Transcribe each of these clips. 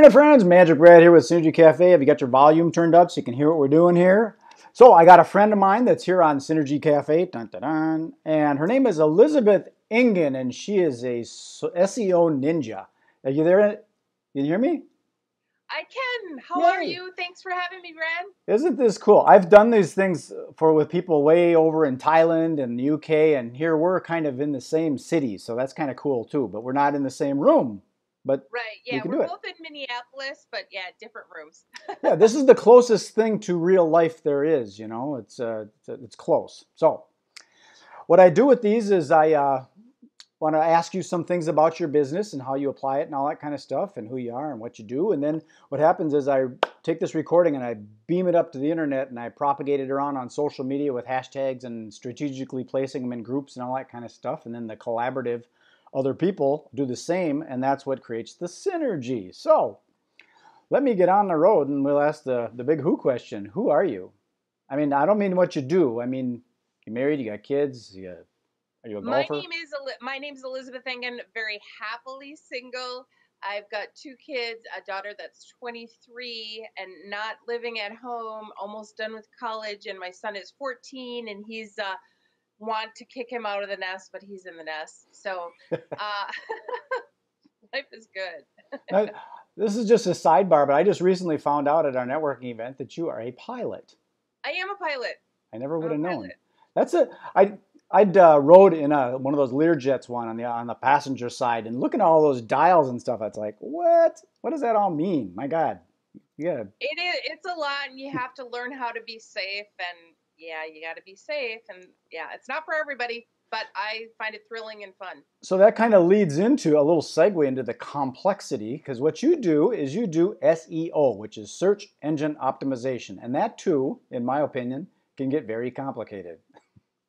Internet friends, Magic Brad here with Synergy Cafe. Have you got your volume turned up so you can hear what we're doing here? So I got a friend of mine that's here on Synergy Cafe, dun, dun, dun, and her name is Elizabeth Engen, and she is a SEO ninja. Are you there? Can you hear me? I can. How Yay. are you? Thanks for having me, Brad. Isn't this cool? I've done these things for with people way over in Thailand and the UK, and here we're kind of in the same city, so that's kind of cool too. But we're not in the same room. But Right. Yeah, we're do it. both in Minneapolis, but yeah, different rooms. yeah, this is the closest thing to real life there is. You know, it's uh, it's, it's close. So, what I do with these is I uh, want to ask you some things about your business and how you apply it and all that kind of stuff and who you are and what you do. And then what happens is I take this recording and I beam it up to the internet and I propagate it around on social media with hashtags and strategically placing them in groups and all that kind of stuff. And then the collaborative other people do the same, and that's what creates the synergy. So, let me get on the road and we'll ask the, the big who question. Who are you? I mean, I don't mean what you do. I mean, you married, you got kids, you are you a golfer? My name is my name's Elizabeth Engen. Very happily single. I've got two kids, a daughter that's 23 and not living at home, almost done with college, and my son is 14 and he's uh, want to kick him out of the nest, but he's in the nest. So uh, life is good. Now, this is just a sidebar, but I just recently found out at our networking event that you are a pilot. I am a pilot. I never would have known. pilot. That's a I I'd uh, rode in a one of those Learjets one on the on the passenger side and looking at all those dials and stuff. It's like what? What does that all mean? My God, gotta It is. It's a lot, and you have to learn how to be safe. And yeah, you got to be safe. And yeah, it's not for everybody, but I find it thrilling and fun. So that kind of leads into a little segue into the complexity because what you do is you do SEO, which is search engine optimization, and that too, in my opinion, can get very complicated.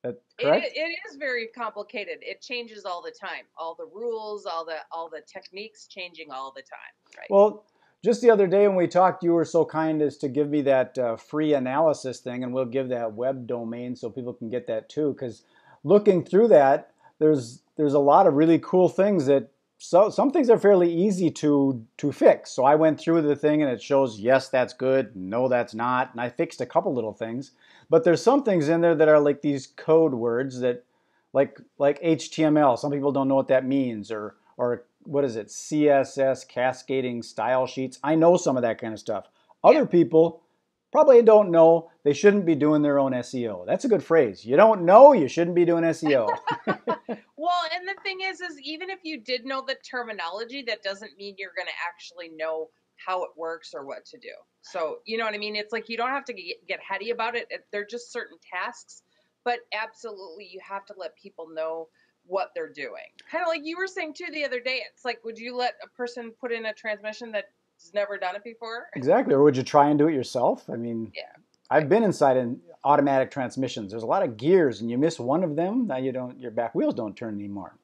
That It, correct? i- it is very complicated. It changes all the time. All the rules, all the all the techniques changing all the time. Right. Well, just the other day when we talked, you were so kind as to give me that uh, free analysis thing, and we'll give that web domain so people can get that too. Because looking through that, there's there's a lot of really cool things that so some things are fairly easy to to fix. So I went through the thing, and it shows yes, that's good, no, that's not, and I fixed a couple little things. But there's some things in there that are like these code words that, like like HTML. Some people don't know what that means, or or what is it? CSS cascading style sheets. I know some of that kind of stuff. Other Yeah. people probably don't know. They shouldn't be doing their own SEO. That's a good phrase. You don't know, you shouldn't be doing SEO. Well, and the thing is, is even if you did know the terminology, that doesn't mean you're going to actually know how it works or what to do. So, you know what I mean? It's like you don't have to get, get heady about it. It- They're just certain tasks, but absolutely you have to let people know what they're doing. Kind of like you were saying too the other day. It's like, would you let a person put in a transmission that's never done it before? exactly. Or would you try and do it yourself? I mean, Yeah. I've been inside in automatic transmissions. There's a lot of gears, and you miss one of them, now you don't. Your back wheels don't turn anymore.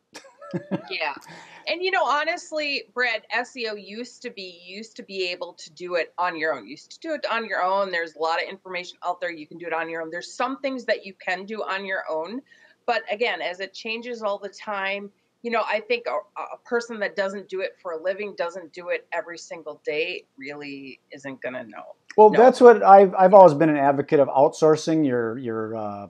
yeah and you know honestly brad seo used to be used to be able to do it on your own you used to do it on your own there's a lot of information out there you can do it on your own there's some things that you can do on your own but again as it changes all the time you know i think a, a person that doesn't do it for a living doesn't do it every single day really isn't going to know Well, No. that's what I've I've always been an advocate of outsourcing your your uh,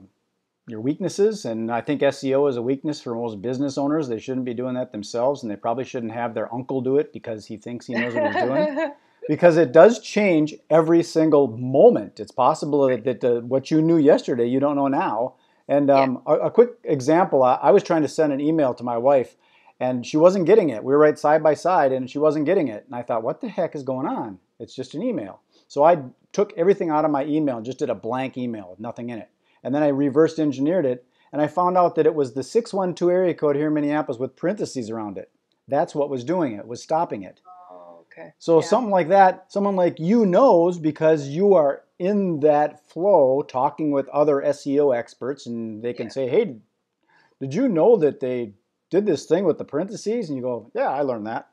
your weaknesses, and I think SEO is a weakness for most business owners. They shouldn't be doing that themselves, and they probably shouldn't have their uncle do it because he thinks he knows what he's doing. Because it does change every single moment. It's possible that, that uh, what you knew yesterday you don't know now. And um, a, a quick example: I, I was trying to send an email to my wife, and she wasn't getting it. We were right side by side, and she wasn't getting it. And I thought, what the heck is going on? It's just an email. So I took everything out of my email and just did a blank email with nothing in it. And then I reversed engineered it, and I found out that it was the 612 area code here in Minneapolis with parentheses around it. That's what was doing it, was stopping it. oh, okay So Yeah. something like that, someone like you knows because you are in that flow talking with other SEO experts and they can Yeah. say, "Hey, did you know that they did this thing with the parentheses?" And you go, "Yeah, I learned that."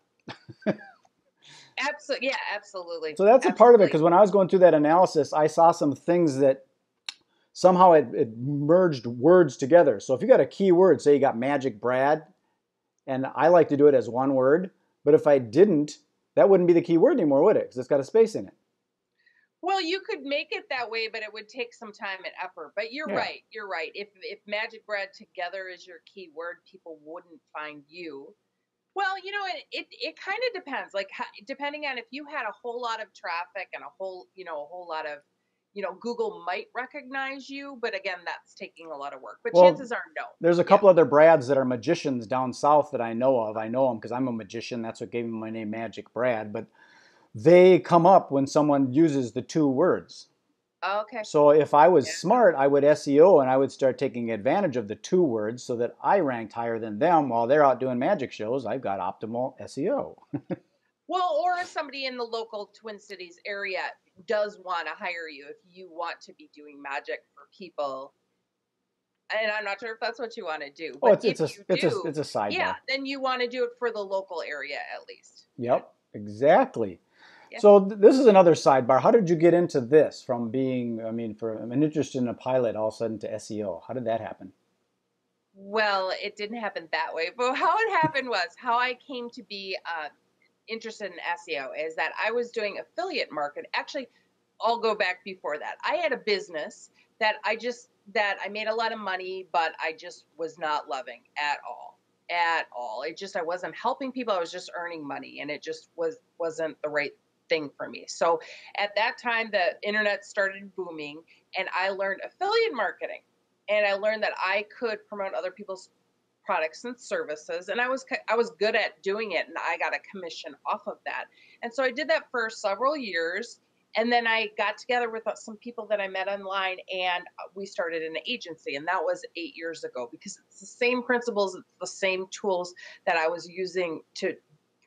absolutely yeah absolutely So that's a part of it because when I was going through that analysis, I saw some things that somehow it, it merged words together. So if you got a keyword, say you got Magic Brad, and I like to do it as one word, but if I didn't, that wouldn't be the keyword anymore, would it? Because it's got a space in it. Well, you could make it that way, but it would take some time and effort. But you're Yeah. right. You're right. If if Magic Brad together is your key word, people wouldn't find you. Well, you know, it it, it kind of depends. Like depending on if you had a whole lot of traffic and a whole, you know, a whole lot of, you know, Google might recognize you, but again, that's taking a lot of work. But Well, chances are no. There's a Yeah. couple other Brads that are magicians down south that I know of. I know them because I'm a magician. That's what gave me my name, Magic Brad. But they come up when someone uses the two words. Oh, okay. So if I was Yeah. smart, I would SEO and I would start taking advantage of the two words so that I ranked higher than them while they're out doing magic shows. I've got optimal SEO. Well, or if somebody in the local Twin Cities area does want to hire you, if you want to be doing magic for people, and I'm not sure if that's what you want to do. Oh, But it's, it's if a you it's do, a it's a side. yeah, then you want to do it for the local area at least. Yep, exactly. Yeah. So th- this is another sidebar. How did you get into this from being, I mean, from an interest in a pilot all of a sudden to SEO? How did that happen? Well, it didn't happen that way, but how it happened was how I came to be uh, interested in SEO is that I was doing affiliate market. Actually, I'll go back before that. I had a business that I just that I made a lot of money, but I just was not loving at all, at all. It just I wasn't helping people. I was just earning money, and it just was wasn't the right thing for me. So at that time, the internet started booming, and I learned affiliate marketing and I learned that I could promote other people's products and services and I was I was good at doing it and I got a commission off of that. And so I did that for several years and then I got together with uh, some people that I met online and we started an agency and that was 8 years ago because it's the same principles, it's the same tools that I was using to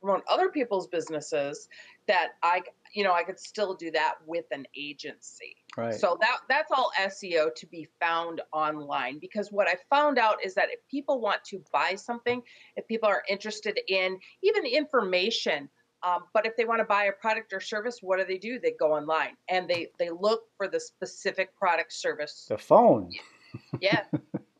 promote other people's businesses that I you know I could still do that with an agency. Right. So that that's all SEO to be found online because what I found out is that if people want to buy something, if people are interested in even information, um, but if they want to buy a product or service, what do they do? They go online and they they look for the specific product service. the phone. Yeah,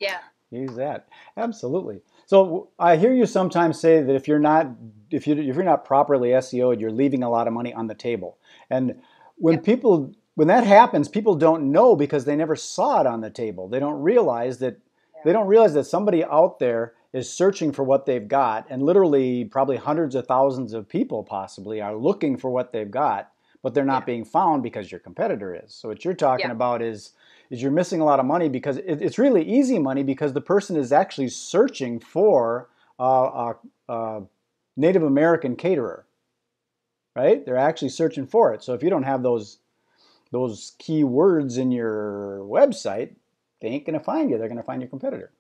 yeah, Use that. Absolutely. So I hear you sometimes say that if you're not if you if you're not properly SEO'd, you're leaving a lot of money on the table. And when Yep. people when that happens, people don't know because they never saw it on the table. They don't realize that they don't realize that somebody out there is searching for what they've got and literally probably hundreds of thousands of people possibly are looking for what they've got, but they're not Yeah. being found because your competitor is. So what you're talking Yeah. about is is you're missing a lot of money because it, it's really easy money because the person is actually searching for uh, a, a Native American caterer, right? They're actually searching for it. So if you don't have those those key words in your website, they ain't gonna find you. They're gonna find your competitor.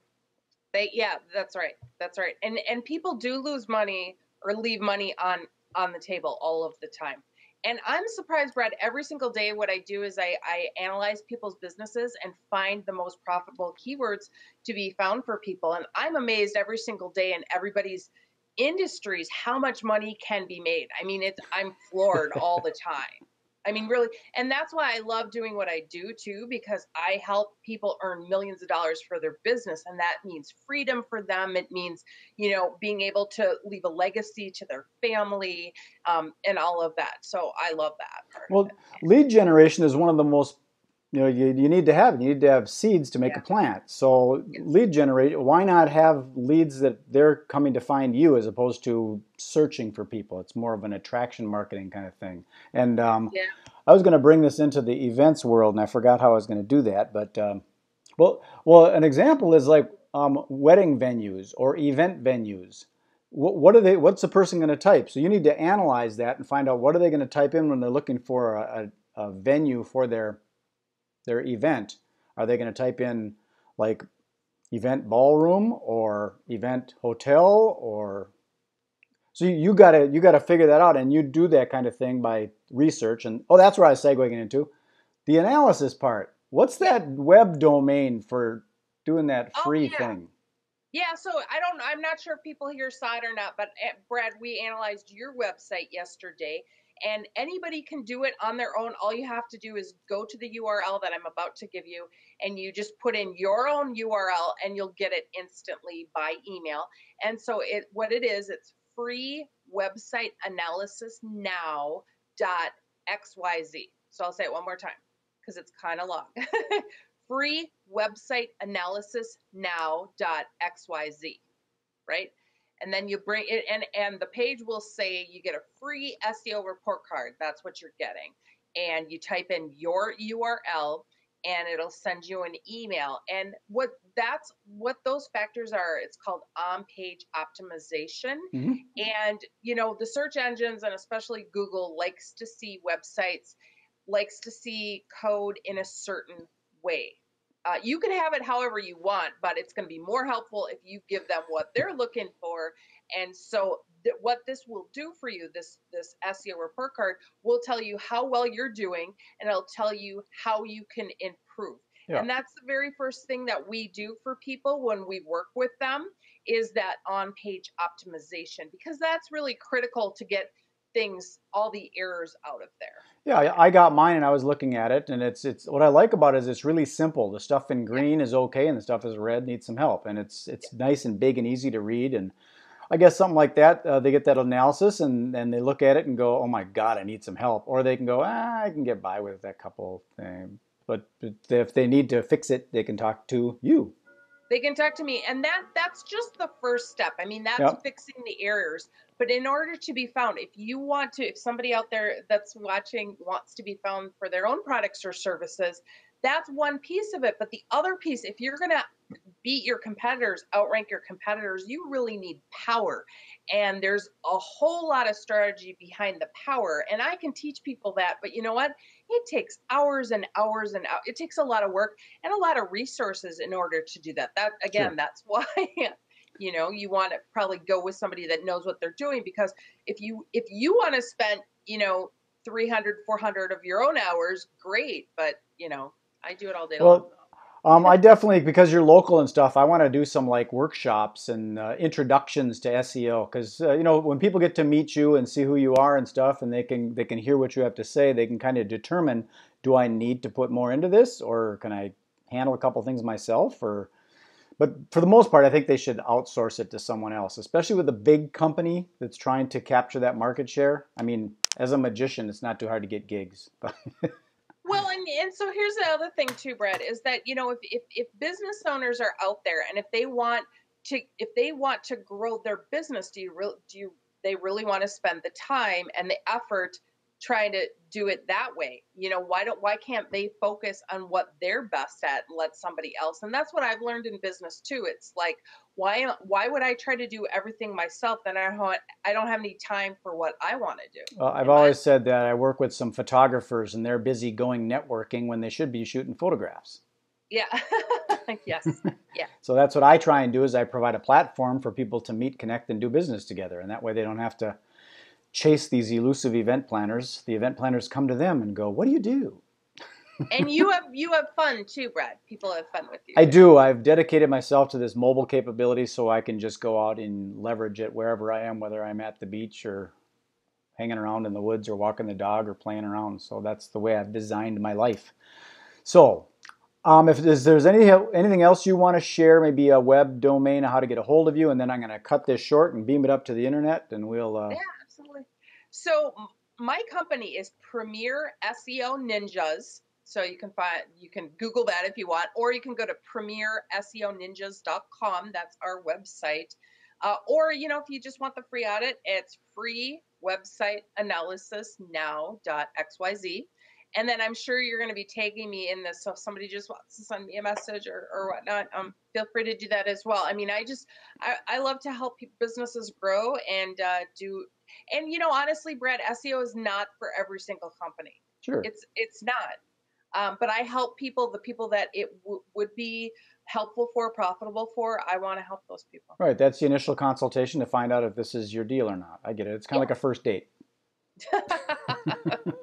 they yeah, that's right, that's right. And and people do lose money or leave money on on the table all of the time. And I'm surprised, Brad. Every single day, what I do is I, I analyze people's businesses and find the most profitable keywords to be found for people. And I'm amazed every single day and everybody's industries how much money can be made. I mean, it's I'm floored all the time. I mean, really, and that's why I love doing what I do too, because I help people earn millions of dollars for their business, and that means freedom for them. It means, you know, being able to leave a legacy to their family, um, and all of that. So I love that part. Well, lead generation is one of the most you know you, you need to have you need to have seeds to make Yeah. a plant so Yes. lead generate why not have leads that they're coming to find you as opposed to searching for people it's more of an attraction marketing kind of thing and um, Yeah. i was going to bring this into the events world and i forgot how i was going to do that but um, well well an example is like um, wedding venues or event venues what, what are they what's the person going to type so you need to analyze that and find out what are they going to type in when they're looking for a, a, a venue for their their event are they going to type in like event ballroom or event hotel or so you, you gotta you gotta figure that out and you do that kind of thing by research and oh that's where i was segueing into the analysis part what's that web domain for doing that Oh, free yeah. thing Yeah, so I don't I'm not sure if people here saw it or not, but uh, Brad, we analyzed your website yesterday and anybody can do it on their own. All you have to do is go to the URL that I'm about to give you and you just put in your own URL and you'll get it instantly by email. And so it what it is, it's free website analysis now dot xyz. So I'll say it one more time because it's kind of long. free website analysis now dot xyz, right? And then you bring it, and and the page will say you get a free SEO report card. That's what you're getting, and you type in your URL and it'll send you an email. And what that's what those factors are, it's called on page optimization. Mm-hmm. And you know, the search engines and especially Google likes to see websites, likes to see code in a certain way. Uh, you can have it however you want, but it's going to be more helpful if you give them what they're looking for. And so, th- what this will do for you, this this SEO report card, will tell you how well you're doing, and it'll tell you how you can improve. Yeah. And that's the very first thing that we do for people when we work with them is that on-page optimization because that's really critical to get things, all the errors out of there. Yeah, I got mine and I was looking at it, and it's it's what I like about it is it's really simple. The stuff in green is okay, and the stuff is red needs some help, and it's it's nice and big and easy to read. And I guess something like that, uh, they get that analysis and and they look at it and go, oh my god, I need some help, or they can go, ah, I can get by with that couple things. But if they need to fix it, they can talk to you they can talk to me and that that's just the first step i mean that's yep. fixing the errors but in order to be found if you want to if somebody out there that's watching wants to be found for their own products or services that's one piece of it but the other piece if you're going to beat your competitors outrank your competitors you really need power and there's a whole lot of strategy behind the power and i can teach people that but you know what it takes hours and hours and hours. It takes a lot of work and a lot of resources in order to do that. That again, sure. that's why you know you want to probably go with somebody that knows what they're doing because if you if you want to spend you know 300 400 of your own hours great but you know i do it all day well, long um, I definitely, because you're local and stuff, I want to do some like workshops and uh, introductions to SEO. Because uh, you know, when people get to meet you and see who you are and stuff, and they can they can hear what you have to say, they can kind of determine: Do I need to put more into this, or can I handle a couple things myself? Or, but for the most part, I think they should outsource it to someone else, especially with a big company that's trying to capture that market share. I mean, as a magician, it's not too hard to get gigs. Well, and, and so here's the other thing too, Brad, is that you know if, if if business owners are out there and if they want to if they want to grow their business, do you really do you they really want to spend the time and the effort trying to do it that way. You know why don't why can't they focus on what they're best at and let somebody else? And that's what i've learned in business too. It's like why why would i try to do everything myself then i don't i don't have any time for what i want to do? Well, i've always said that i work with some photographers and they're busy going networking when they should be shooting photographs. Yeah. Yes. Yeah. So that's what i try and do is i provide a platform for people to meet connect and do business together. And that way they don't have to chase these elusive event planners. The event planners come to them and go, "What do you do?" and you have you have fun too, Brad. People have fun with you. I do. I've dedicated myself to this mobile capability so I can just go out and leverage it wherever I am, whether I'm at the beach or hanging around in the woods or walking the dog or playing around. So that's the way I've designed my life. So, um, if there's any anything else you want to share, maybe a web domain, how to get a hold of you, and then I'm going to cut this short and beam it up to the internet, and we'll. Uh, yeah so my company is Premier SEO Ninjas. So you can find you can Google that if you want, or you can go to premierseoninjas.com. That's our website. Uh, or you know, if you just want the free audit, it's free website analysis now.xyz. And then I'm sure you're going to be tagging me in this. So if somebody just wants to send me a message or, or whatnot, um, feel free to do that as well. I mean, I just, I, I love to help businesses grow and uh, do and you know, honestly, Brad, SEO is not for every single company. Sure. It's it's not. Um, but I help people, the people that it w- would be helpful for, profitable for. I want to help those people. Right. That's the initial consultation to find out if this is your deal or not. I get it. It's kind of yeah. like a first date.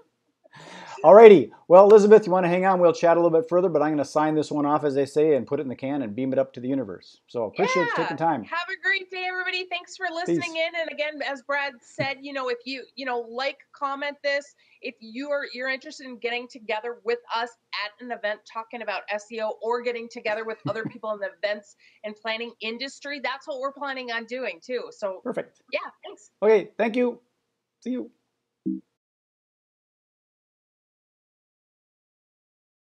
Alrighty. Well, Elizabeth, you want to hang on? We'll chat a little bit further, but I'm going to sign this one off, as they say, and put it in the can and beam it up to the universe. So appreciate you taking time. Have a great day, everybody. Thanks for listening Peace. in. And again, as Brad said, you know, if you, you know, like, comment this. If you're you're interested in getting together with us at an event talking about SEO or getting together with other people in the events and planning industry, that's what we're planning on doing too. So Perfect. yeah, thanks. Okay. Thank you. See you.